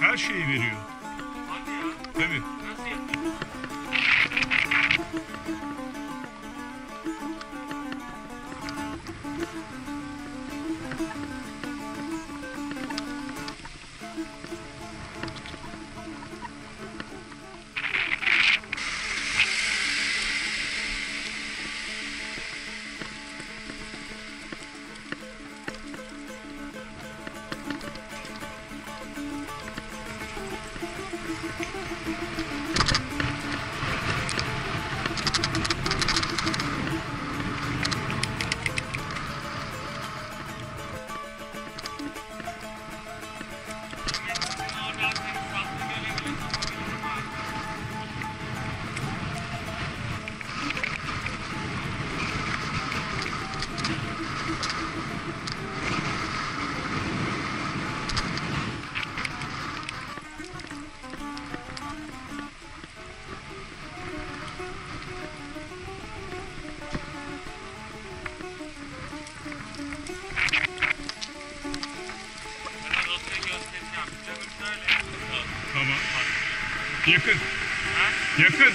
Her şeyi veriyor. Hadi ya. Tabii. Yakın. Ha? Yakın.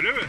Öyle mi?